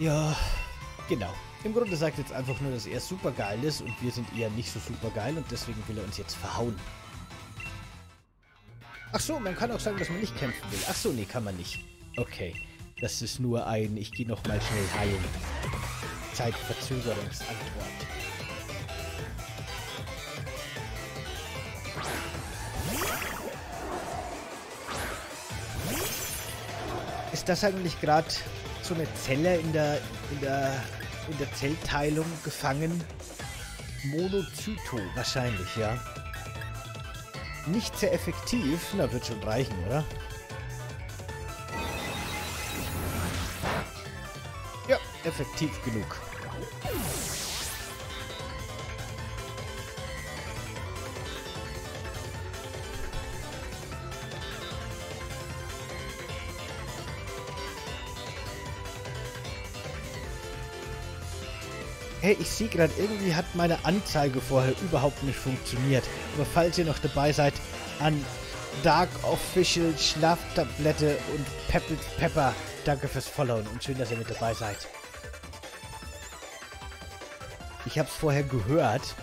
Ja, genau. Im Grunde sagt jetzt einfach nur, dass er super geil ist und wir sind eher nicht so super geil und deswegen will er uns jetzt verhauen. Ach so, man kann auch sagen, dass man nicht kämpfen will. Ach so, nee, kann man nicht. Okay, das ist nur ein, ich gehe noch mal schnell heilen. Zeitverzögerungsantwort. Ist das eigentlich gerade so eine Zelle in der, in der, in der Zellteilung gefangen? Monozyto, wahrscheinlich, ja. Nicht sehr effektiv, na wird schon reichen, oder? Ja, effektiv genug. Hey, ich sehe gerade, irgendwie hat meine Anzeige vorher überhaupt nicht funktioniert. Aber falls ihr noch dabei seid, an Dark Official Schlaftablette und Pepple Pepper, danke fürs Followen und schön, dass ihr mit dabei seid. Ich habe es vorher gehört,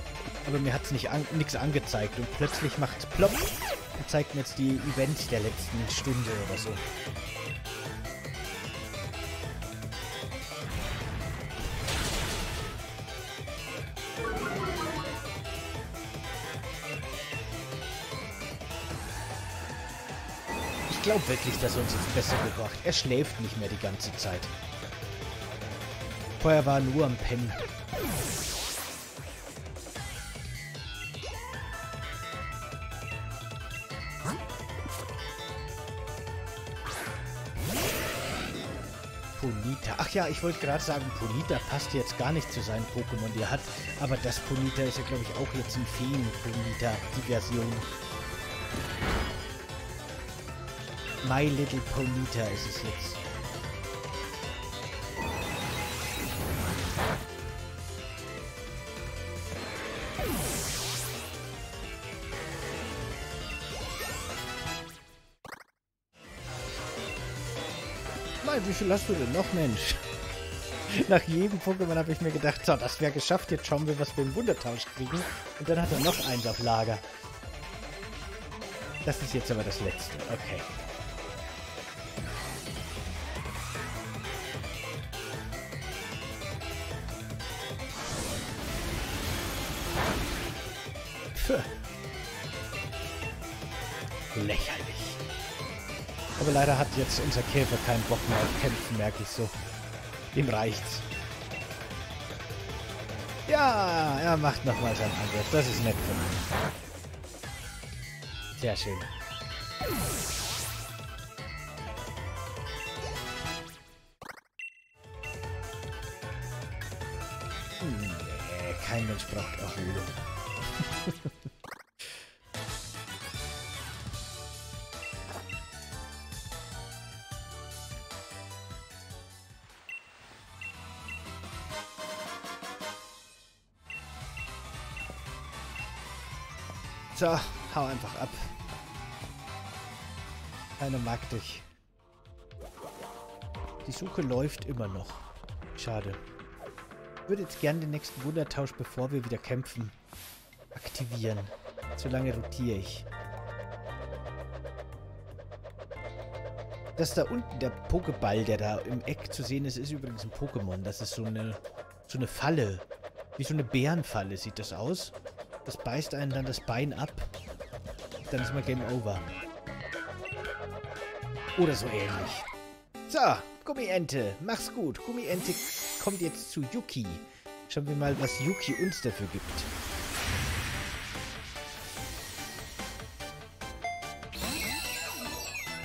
aber mir hat es nicht an, nichts angezeigt und plötzlich macht es plopp und zeigt mir jetzt die Events der letzten Stunde oder so. Glaube wirklich, dass er uns jetzt besser gebracht. Er schläft nicht mehr die ganze Zeit. Vorher war er nur am Pennen. Ponita. Ach ja, ich wollte gerade sagen, Ponita passt jetzt gar nicht zu seinen Pokémon, die er hat. Aber das Ponita ist ja, glaube ich, auch jetzt ein Feen-Ponita, die Version. My Little Ponita ist es jetzt. Mal, wie viel hast du denn noch, Mensch? Nach jedem Pokémon habe ich mir gedacht, so, das wäre geschafft, jetzt schauen wir, was wir im Wundertausch kriegen. Und dann hat er noch eins auf Lager. Das ist jetzt aber das letzte. Okay. Leider hat jetzt unser Käfer keinen Bock mehr auf Kämpfen, merke ich so. Ihm reicht's. Ja, er macht nochmal seinen Angriff. Das ist nett von ihm. Sehr schön. Hm, Nee, kein Mensch braucht Erholung. So, hau einfach ab. Keiner mag dich. Die Suche läuft immer noch. Schade. Ich würde jetzt gern den nächsten Wundertausch, bevor wir wieder kämpfen, aktivieren. Solange rotiere ich. Das da unten, der Pokéball, der da im Eck zu sehen ist, ist übrigens ein Pokémon. Das ist so eine, so eine Falle. Wie so eine Bärenfalle sieht das aus. Das beißt einen dann das Bein ab. Dann ist mal Game Over. Oder so ähnlich. So, Gummiente, mach's gut. Gummiente kommt jetzt zu Yuki. Schauen wir mal, was Yuki uns dafür gibt.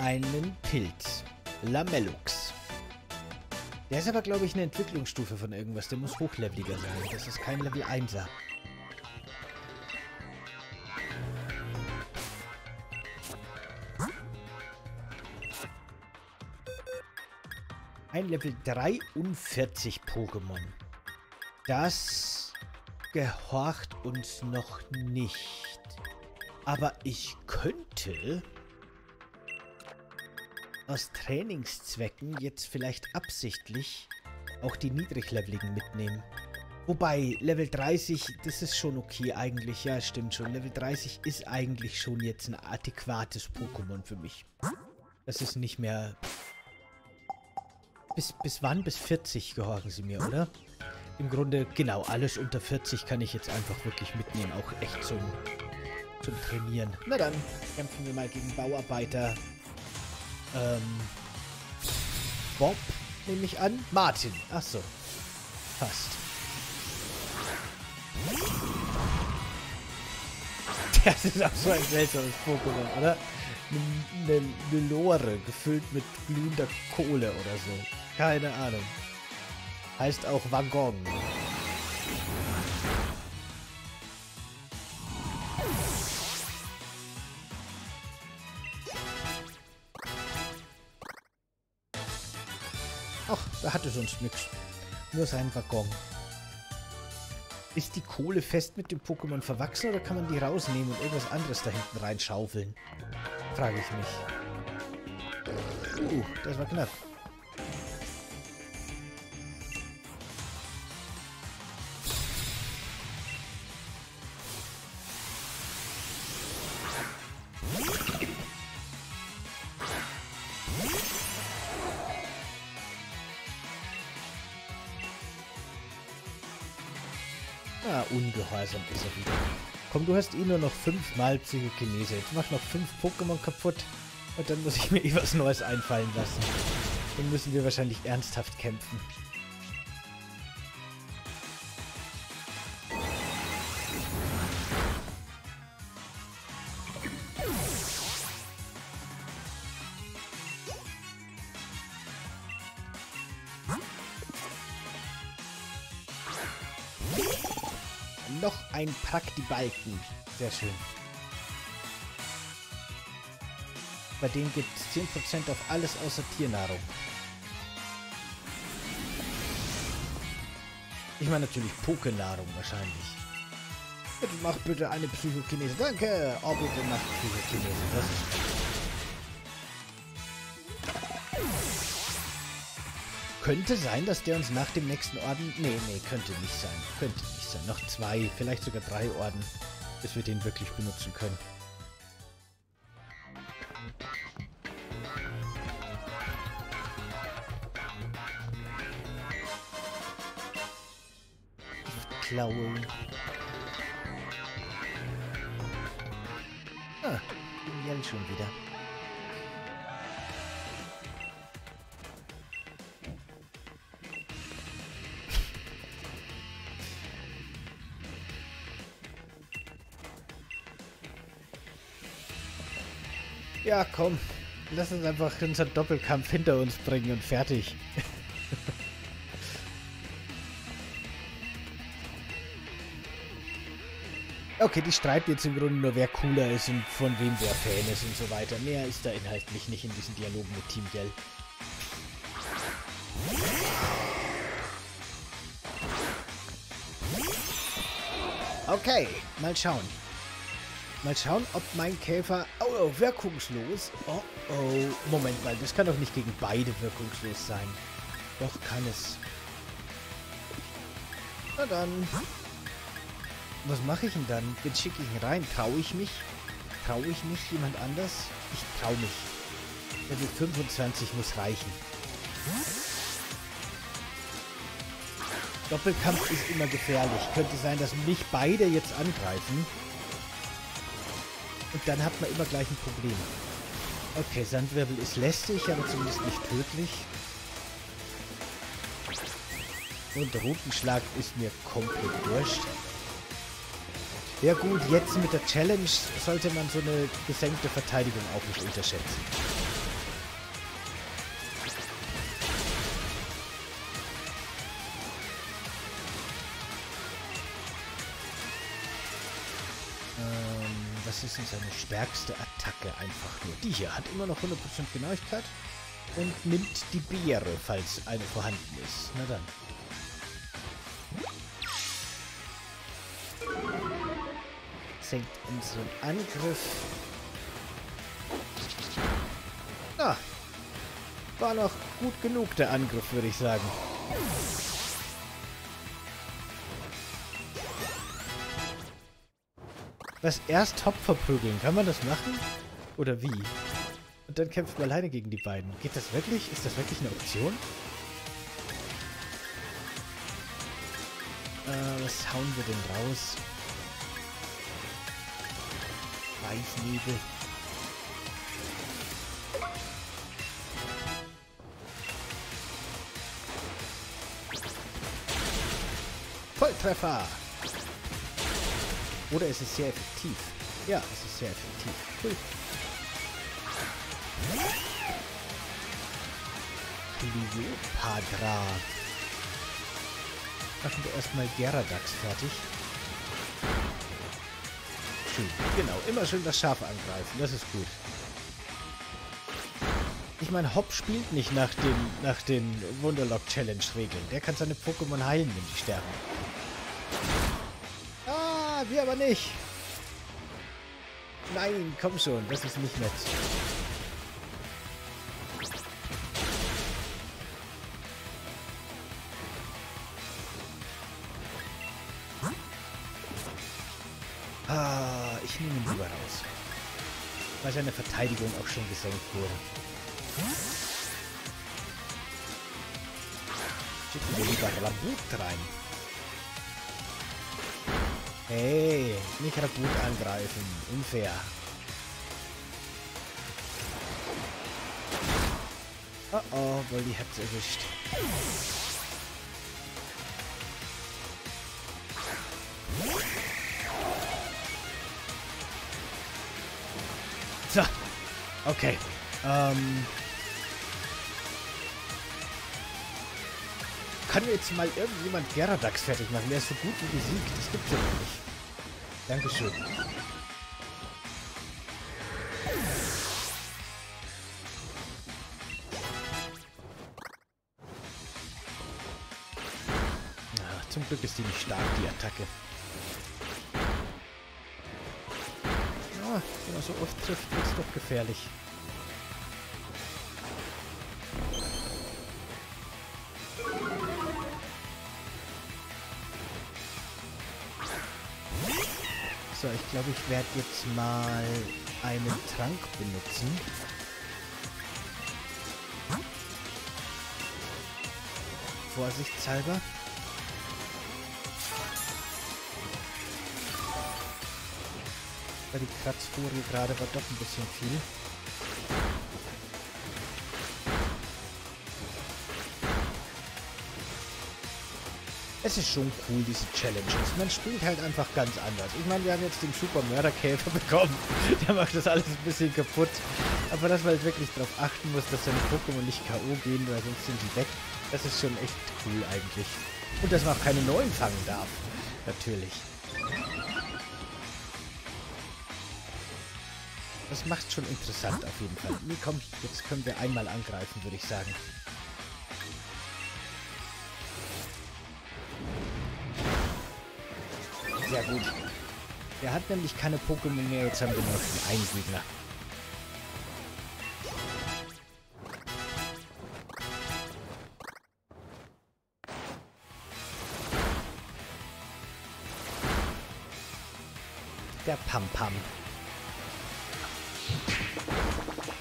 Einen Pilz. Lamellux. Der ist aber, glaube ich, eine Entwicklungsstufe von irgendwas. Der muss hochleveliger sein. Das ist kein Level 1er. Ein Level 43 Pokémon. Das gehorcht uns noch nicht. Aber ich könnte aus Trainingszwecken jetzt vielleicht absichtlich auch die niedrigleveligen mitnehmen. Wobei, Level 30, das ist schon okay eigentlich. Ja, stimmt schon. Level 30 ist eigentlich schon jetzt ein adäquates Pokémon für mich. Das ist nicht mehr... Bis, bis wann? Bis 40 gehorchen sie mir, oder? Im Grunde, genau, alles unter 40 kann ich jetzt einfach wirklich mitnehmen. Auch echt zum, zum Trainieren. Na dann, kämpfen wir mal gegen Bauarbeiter. Ähm... Bob, nehme ich an. Martin. Ach so. Fast. Das ist auch so ein seltsames Pokémon, oder? Eine, eine Lore gefüllt mit glühender Kohle oder so. Keine Ahnung. Heißt auch Waggon. Ach, da hatte sonst nichts. Nur sein Waggon. Ist die Kohle fest mit dem Pokémon verwachsen oder kann man die rausnehmen und irgendwas anderes da hinten reinschaufeln? Frage ich mich. Uh, das war knapp. Ungehorsam ist er wieder. Komm, du hast eh nur noch fünfmal Psychokinese. Jetzt mach noch fünf Pokémon kaputt. Und dann muss ich mir eh was Neues einfallen lassen. Dann müssen wir wahrscheinlich ernsthaft kämpfen. Noch ein Praktibalken. Sehr schön. Bei denen gibt es 10% auf alles außer Tiernahrung. Ich meine natürlich Pokenahrung wahrscheinlich. Bitte mach bitte eine Psychokinese. Danke. Oh, bitte mach Psychokinese. Das Könnte sein, dass der uns nach dem nächsten Orden... Nee, nee, könnte nicht sein. Könnte nicht sein. Noch zwei, vielleicht sogar drei Orden, bis wir den wirklich benutzen können. Klaue. Ah, Genial schon wieder. Ja, komm. Lass uns einfach unseren Doppelkampf hinter uns bringen und fertig. okay, die streiten jetzt im Grunde nur, wer cooler ist und von wem wer Fan ist und so weiter. Mehr ist da inhaltlich nicht in diesen Dialogen mit Team Yell. Okay, mal schauen. Mal schauen, ob mein Käfer... Oh, oh, wirkungslos. Oh, oh. Moment mal, das kann doch nicht gegen beide wirkungslos sein. Doch, kann es. Na dann. Was mache ich denn dann? Wen schicke ich ihn rein? Traue ich mich? Traue ich mich jemand anders? Ich traue mich. Level 25 muss reichen. Doppelkampf ist immer gefährlich. Könnte sein, dass mich beide jetzt angreifen. Und dann hat man immer gleich ein Problem. Okay, Sandwirbel ist lästig, aber zumindest nicht tödlich. Und Rutenschlag ist mir komplett wurscht. Ja gut, jetzt mit der Challenge sollte man so eine gesenkte Verteidigung auch nicht unterschätzen. Was ist seine stärkste Attacke einfach nur? Die hier hat immer noch 100% Genauigkeit und nimmt die Beere, falls eine vorhanden ist. Na dann. Senkt unseren Angriff. Ah, war noch gut genug der Angriff, würde ich sagen. Was erst Hop verprügeln, kann man das machen? Oder wie? Und dann kämpft man alleine gegen die beiden. Geht das wirklich? Ist das wirklich eine Option? Äh, was hauen wir denn raus? Weißnebel. Volltreffer! Oder ist es sehr effektiv? Ja, es ist sehr effektiv. Cool. Cleopatra. Machen wir erstmal Geradax fertig. Schön. Genau, immer schön das Schaf angreifen. Das ist gut. Ich meine, Hop spielt nicht nach den, nach den Wunderlock-Challenge-Regeln. Der kann seine Pokémon heilen, wenn die sterben. Wir aber nicht. Nein, komm schon, das ist nicht nett. Ah, ich nehme ihn lieber raus. Weil seine Verteidigung auch schon gesenkt wurde. Schicken wir lieber Rabut rein. Hey, nicht Rabut angreifen. Unfair. Oh oh, Wolli hat's erwischt. So. Okay. Ähm. Kann jetzt mal irgendjemand Geradax fertig machen? Der ist so gut wie besiegt. Das gibt's ja noch nicht. Dankeschön. Ah, zum Glück ist die nicht stark, die Attacke. Ja, wenn man so oft trifft, es doch gefährlich. Glaube, ich werde jetzt mal einen Trank benutzen. Vorsichtshalber. Weil die Kratzfurie gerade war doch ein bisschen viel. Es ist schon cool, diese Challenges. Man spielt halt einfach ganz anders. Ich meine, wir haben jetzt den Super Mörderkäfer bekommen. Der macht das alles ein bisschen kaputt. Aber dass man halt wirklich darauf achten muss, dass seine Pokémon nicht K.O. gehen, weil sonst sind die weg. Das ist schon echt cool eigentlich. Und dass man auch keine neuen fangen darf. Natürlich. Das macht schon interessant auf jeden Fall. Nee, komm, jetzt können wir einmal angreifen, würde ich sagen. Sehr gut. Er hat nämlich keine Pokémon mehr, jetzt haben wir nur einen Gegner. Der Pam Pam.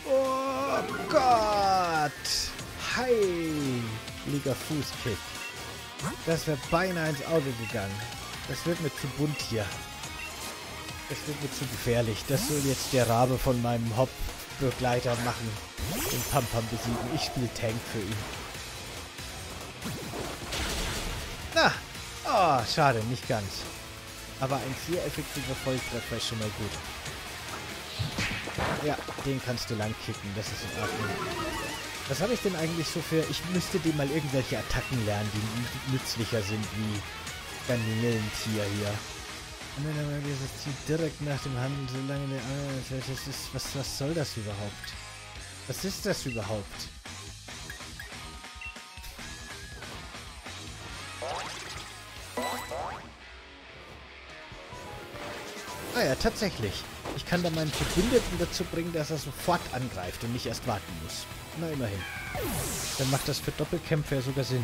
Oh Gott! Heiliger Fußkick. Das wäre beinahe ins Auge gegangen. Das wird mir zu bunt hier. Das wird mir zu gefährlich. Das soll jetzt der Rabe von meinem Hop-Begleiter machen. Den Pampam besiegen. Ich spiele Tank für ihn. Na! Oh, schade, nicht ganz. Aber ein sehr effektiver Volltreffer ist schon mal gut. Ja, den kannst du lang kicken. Das ist in Ordnung. Was habe ich denn eigentlich so für... Ich müsste dem mal irgendwelche Attacken lernen, die nützlicher sind wie Garnelentier hier. Und dann haben dieses Tier direkt nach dem Handel, solange der... Das ist, was, was soll das überhaupt? Was ist das überhaupt? Ah ja, tatsächlich. Ich kann da meinen Verbündeten dazu bringen, dass er sofort angreift und nicht erst warten muss. Na, immerhin. Dann macht das für Doppelkämpfe ja sogar Sinn.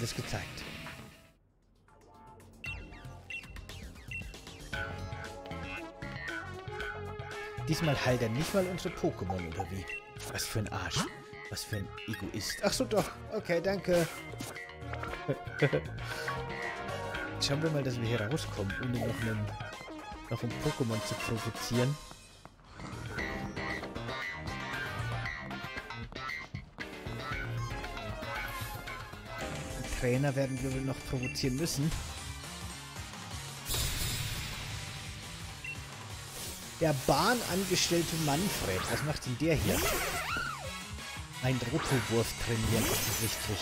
Haben gezeigt. Diesmal heilt er nicht mal unsere Pokémon, oder wie? Was für ein Arsch. Was für ein Egoist. Ach so, doch. Okay, danke. Schauen wir mal, dass wir hier rauskommen, ohne noch, einen, noch ein Pokémon zu provozieren. Trainer werden wir wohl noch provozieren müssen. Der bahnangestellte Manfred. Was macht denn der hier? Ein Rotowurf trainieren, offensichtlich.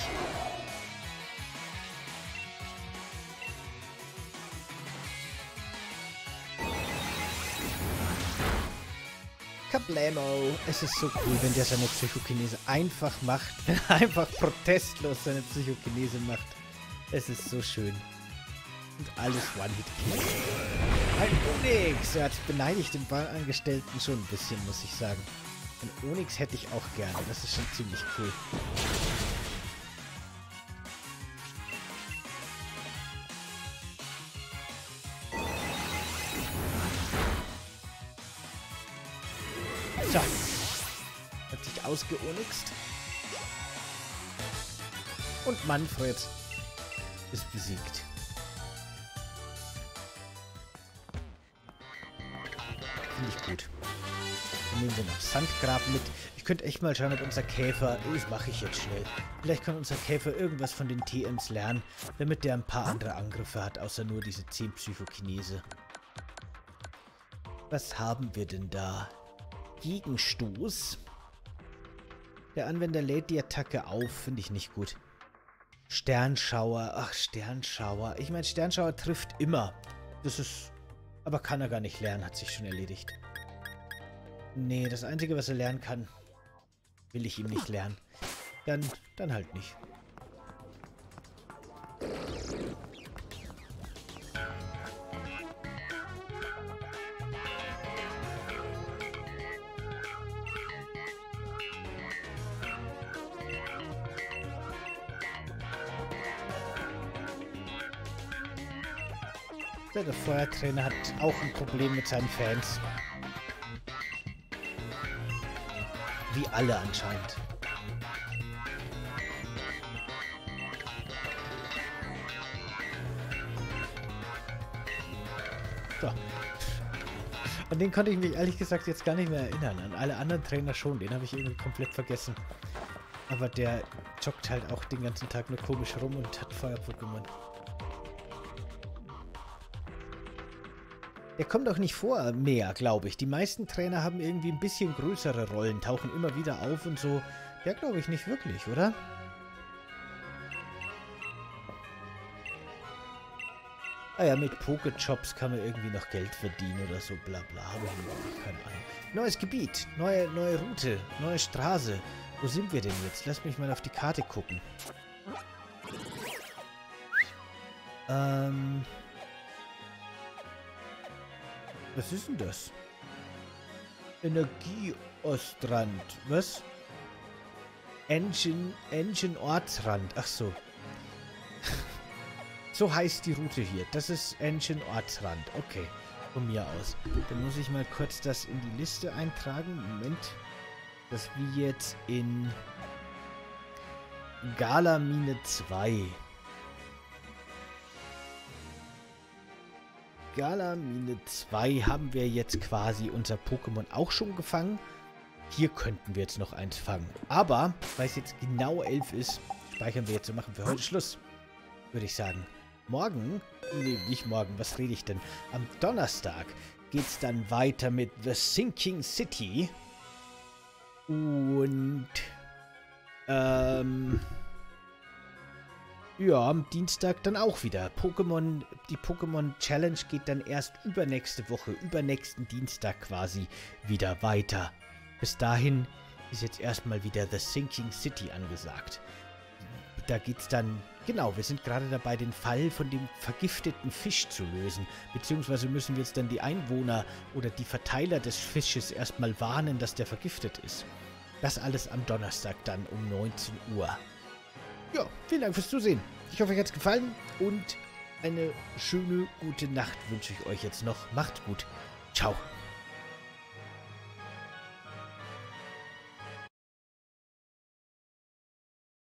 Kablamo. Es ist so cool, wenn der seine Psychokinese einfach macht. einfach protestlos seine Psychokinese macht. Es ist so schön. Und alles One-Hit-Kill. Ein Onyx! Er hat beneidigt den Bahnangestellten schon ein bisschen, muss ich sagen. Ein Onyx hätte ich auch gerne. Das ist schon ziemlich cool. So. Hat sich ausgeonyxt. Und Manfred ist besiegt. Finde ich gut. Dann nehmen wir noch Sandgrab mit. Ich könnte echt mal schauen, ob unser Käfer... Das mache ich jetzt schnell. Vielleicht kann unser Käfer irgendwas von den TMs lernen, damit der ein paar andere Angriffe hat, außer nur diese 10 Psychokinese. Was haben wir denn da? Gegenstoß. Der Anwender lädt die Attacke auf. Finde ich nicht gut. Sternschauer. Ach, Sternschauer. Ich meine, Sternschauer trifft immer. Das ist aber kann er gar nicht lernen, hat sich schon erledigt. Nee, das Einzige, was er lernen kann, will ich ihm nicht lernen. Dann, dann halt nicht. Der Feuertrainer hat auch ein Problem mit seinen Fans. Wie alle anscheinend. So. An den konnte ich mich ehrlich gesagt jetzt gar nicht mehr erinnern. An alle anderen Trainer schon. Den habe ich irgendwie komplett vergessen. Aber der joggt halt auch den ganzen Tag nur komisch rum und hat Feuer-Pokémon. Der kommt auch nicht vor mehr, glaube ich. Die meisten Trainer haben irgendwie ein bisschen größere Rollen, tauchen immer wieder auf und so. Der glaube ich nicht wirklich, oder? Ah ja, mit Pokechops kann man irgendwie noch Geld verdienen oder so, bla bla. Habe ich keine Ahnung. Neues Gebiet, neue, neue Route, neue Straße. Wo sind wir denn jetzt? Lass mich mal auf die Karte gucken. Ähm... Was ist denn das? Energieostrand. Was? Engine, Engine Ortsrand. Ach so. so heißt die Route hier. Das ist Engine Ortsrand. Okay. Von mir aus. Dann muss ich mal kurz das in die Liste eintragen. Moment. Dass wir jetzt in Galamine 2 Galamine 2 haben wir jetzt quasi unser Pokémon auch schon gefangen. Hier könnten wir jetzt noch eins fangen. Aber, weil es jetzt genau 11 ist, speichern wir jetzt und machen für heute Schluss. Würde ich sagen. Morgen, nee, nicht morgen, was rede ich denn? Am Donnerstag geht es dann weiter mit The Sinking City. Und, ähm... Ja, am Dienstag dann auch wieder. Pokémon, die Pokémon Challenge geht dann erst übernächste Woche, übernächsten Dienstag quasi wieder weiter. Bis dahin ist jetzt erstmal wieder The Sinking City angesagt. da geht's dann... Genau, wir sind gerade dabei, den Fall von dem vergifteten Fisch zu lösen. Beziehungsweise müssen wir jetzt dann die Einwohner oder die Verteiler des Fisches erstmal warnen, dass der vergiftet ist. Das alles am Donnerstag dann um 19 Uhr. Ja, vielen Dank fürs Zusehen. Ich hoffe, euch hat's gefallen und eine schöne, gute Nacht wünsche ich euch jetzt noch. Macht gut. Ciao.